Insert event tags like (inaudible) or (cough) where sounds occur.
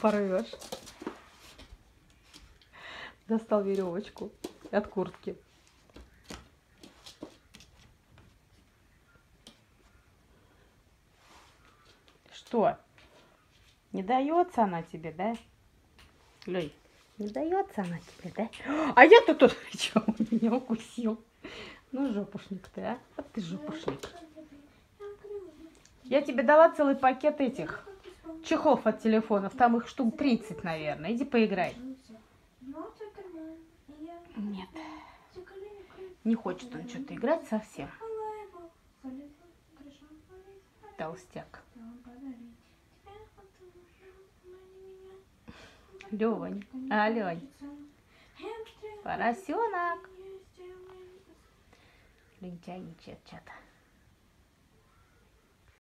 порвешь. Достал веревочку от куртки. Что? Не дается она тебе, да? Лёй, не дается она тебе, да? А я-то тут что, меня (laughs) укусил. Ну, жопушник ты, а? Вот ты жопушник. Я тебе дала целый пакет этих чехлов от телефонов. Там их штук 30, наверное. Иди поиграй. Нет. Не хочет он что-то играть совсем. Толстяк. Лёвань. А, Лёнь. Поросенок. Лентяйничает что-то.